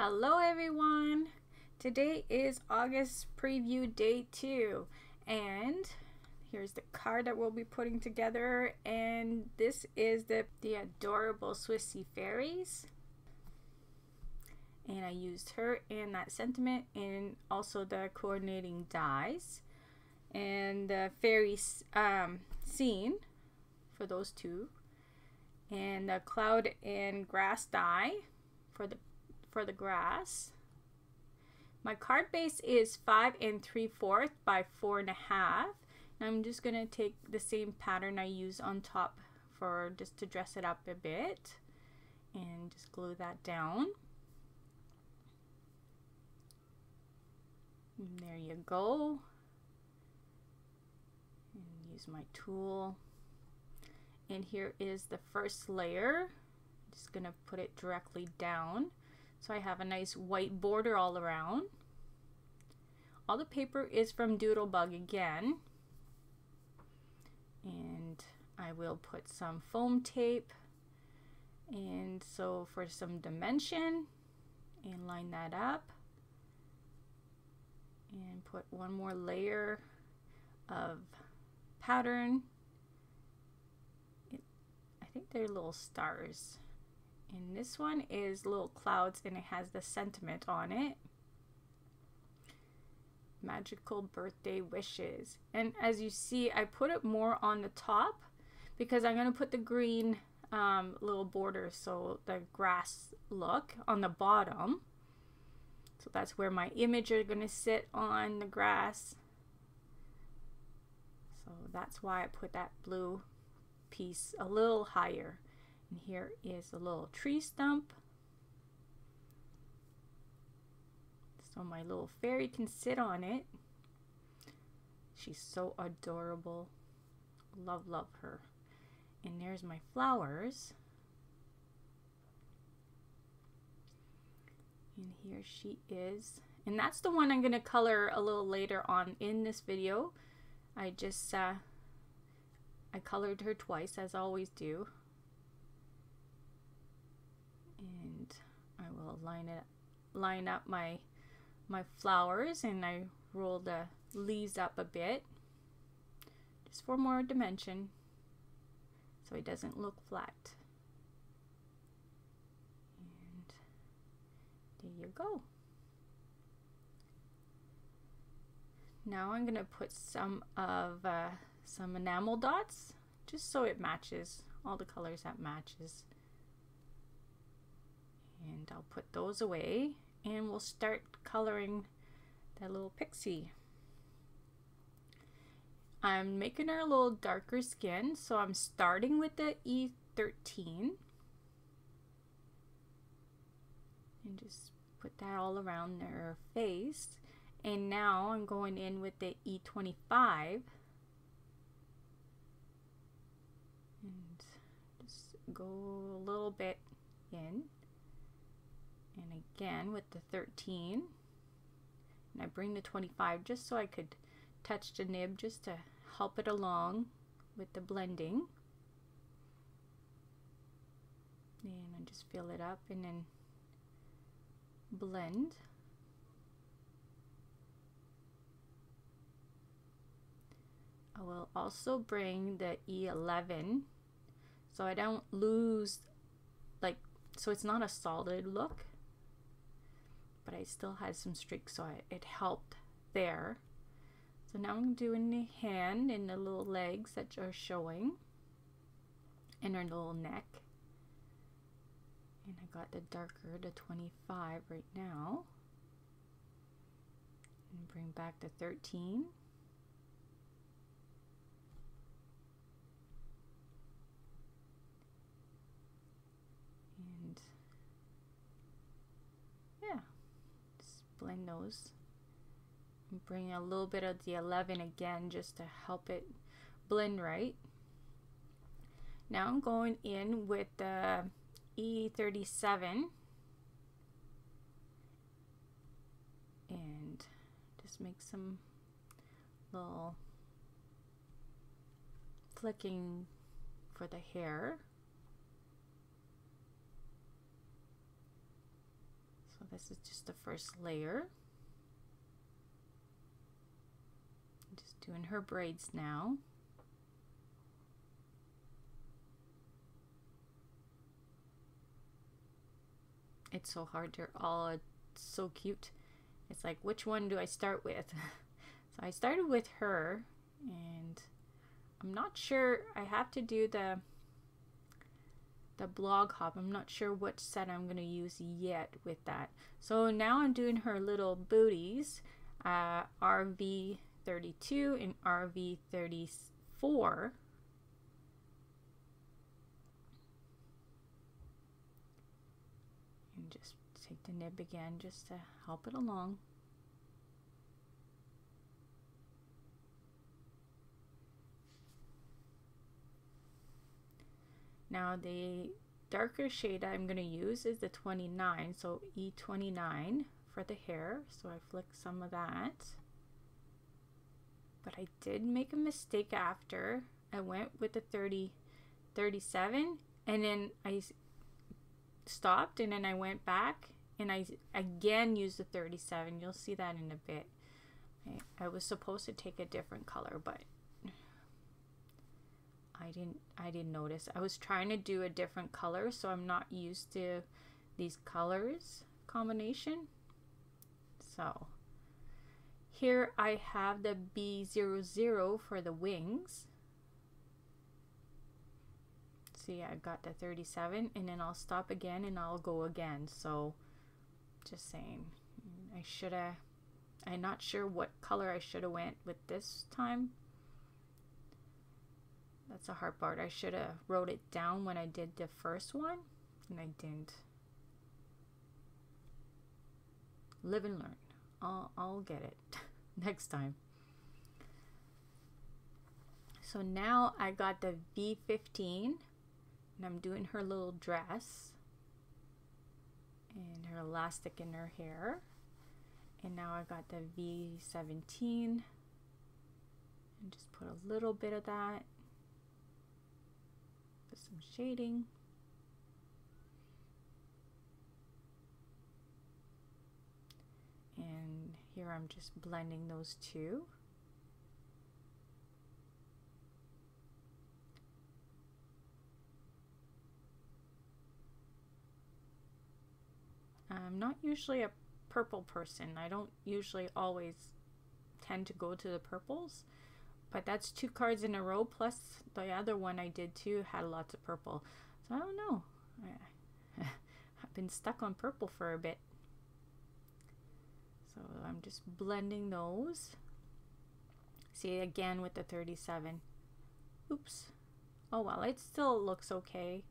Hello everyone! Today is August preview day two and here's the card that we'll be putting together and this is the, the adorable Swissie Fairies and I used her in that sentiment and also the coordinating dies and the fairy um, scene for those two and the cloud and grass die for the for the grass. My card base is five and three fourth by four and a half. And I'm just gonna take the same pattern I use on top for just to dress it up a bit and just glue that down. And there you go. And use my tool. And here is the first layer. Just gonna put it directly down. So I have a nice white border all around. All the paper is from Doodlebug again. And I will put some foam tape. And so for some dimension, and line that up. And put one more layer of pattern. I think they're little stars. And this one is little clouds and it has the sentiment on it. Magical birthday wishes. And as you see, I put it more on the top because I'm going to put the green um, little border so the grass look on the bottom. So that's where my image are going to sit on the grass. So that's why I put that blue piece a little higher. And here is a little tree stump. So my little fairy can sit on it. She's so adorable. Love, love her. And there's my flowers. And here she is. And that's the one I'm going to color a little later on in this video. I just, uh, I colored her twice as I always do. will line it line up my my flowers and I roll the leaves up a bit. Just for more dimension so it doesn't look flat. And there you go. Now I'm gonna put some of uh, some enamel dots just so it matches all the colors that matches and I'll put those away and we'll start coloring that little pixie. I'm making her a little darker skin so I'm starting with the E13 and just put that all around her face. And now I'm going in with the E25 and just go a little bit in and again with the 13 and I bring the 25 just so I could touch the nib just to help it along with the blending. And I just fill it up and then blend. I will also bring the E11 so I don't lose like so it's not a solid look but I still had some streaks so I, it helped there. So now I'm doing the hand and the little legs that are showing and her little neck. And I got the darker, the 25 right now. And bring back the 13. Blend those. Bring a little bit of the 11 again just to help it blend right. Now I'm going in with the E37 and just make some little flicking for the hair. So this is just the first layer. Just doing her braids now. It's so hard. They're all uh, so cute. It's like, which one do I start with? so I started with her and I'm not sure. I have to do the the blog hop. I'm not sure what set I'm going to use yet with that. So now I'm doing her little booties, uh, RV32 and RV34. And just take the nib again just to help it along. Now the darker shade I'm going to use is the 29, so E29 for the hair. So I flick some of that. But I did make a mistake after. I went with the 30, 37 and then I stopped and then I went back and I again used the 37. You'll see that in a bit. I, I was supposed to take a different color, but I didn't I didn't notice. I was trying to do a different color, so I'm not used to these colors combination. So here I have the B00 for the wings. See, I got the 37 and then I'll stop again and I'll go again. So just saying, I should have, I'm not sure what color I should have went with this time. That's a hard part. I should have wrote it down when I did the first one, and I didn't. Live and learn. I'll, I'll get it next time. So now I got the V15, and I'm doing her little dress and her elastic in her hair. And now I got the V17 and just put a little bit of that some shading. And here I'm just blending those two. I'm not usually a purple person. I don't usually always tend to go to the purples. But that's two cards in a row, plus the other one I did too had lots of purple. So I don't know. I've been stuck on purple for a bit. So I'm just blending those. See again with the 37. Oops. Oh well, it still looks okay.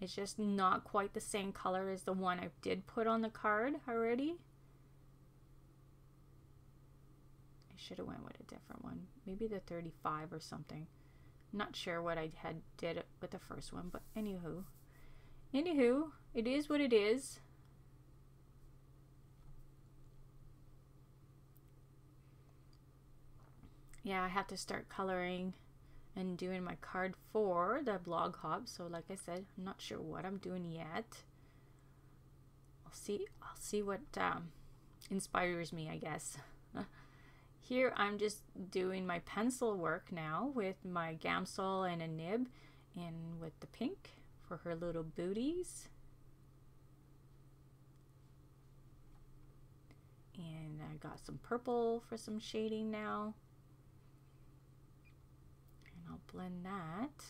It's just not quite the same color as the one I did put on the card already. Should have went with a different one. Maybe the 35 or something. Not sure what I had did with the first one, but anywho. Anywho, it is what it is. Yeah, I have to start coloring and doing my card for the blog hop. So like I said, I'm not sure what I'm doing yet. I'll see I'll see what um, inspires me, I guess. Here I'm just doing my pencil work now with my gamsol and a nib and with the pink for her little booties. And I got some purple for some shading now. And I'll blend that.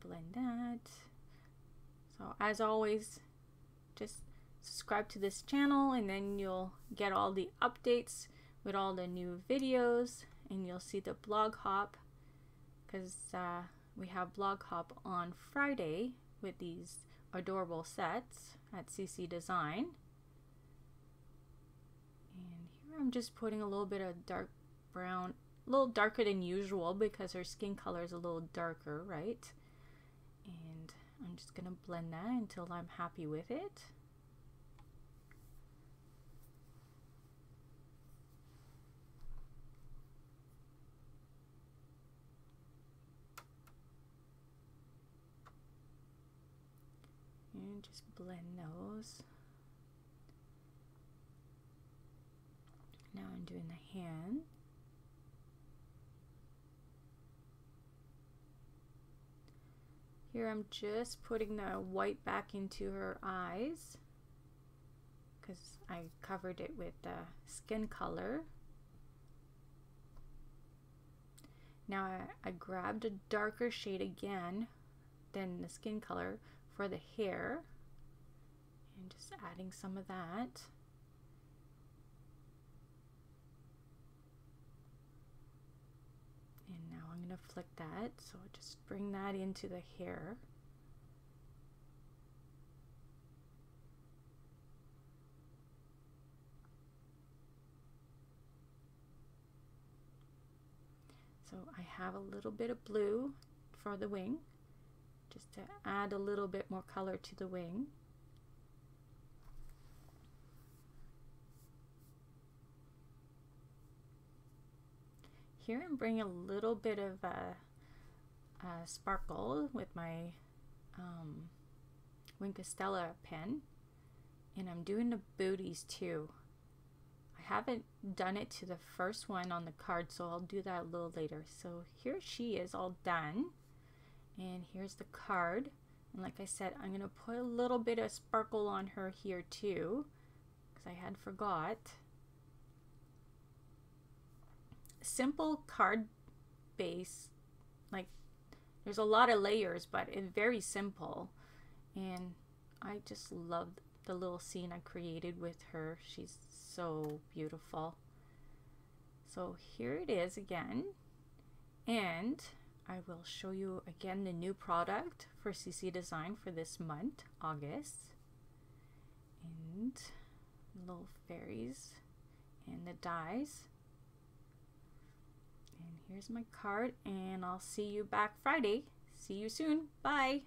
Blend that. So as always, just subscribe to this channel and then you'll get all the updates with all the new videos and you'll see the blog hop because uh, we have blog hop on Friday with these adorable sets at CC Design. And here I'm just putting a little bit of dark brown, a little darker than usual because her skin color is a little darker, right? and I'm just gonna blend that until I'm happy with it. And just blend those. Now I'm doing the hand. Here I'm just putting the white back into her eyes because I covered it with the skin color. Now I, I grabbed a darker shade again than the skin color for the hair and just adding some of that. And now I'm going to flick that, so just bring that into the hair. So I have a little bit of blue for the wing, just to add a little bit more color to the wing. Here I'm bringing a little bit of a, sparkle with my um, Wink of Stella pen, and I'm doing the booties too I haven't done it to the first one on the card, so I'll do that a little later. So here she is all done. And here's the card. And like I said, I'm going to put a little bit of sparkle on her here too, because I had forgot. Simple card base, like there's a lot of layers, but it's very simple. And I just love the little scene I created with her. She's so beautiful. So here it is again. And I will show you again the new product for CC Design for this month, August. And little fairies and the dies. And here's my card and I'll see you back Friday. See you soon. Bye.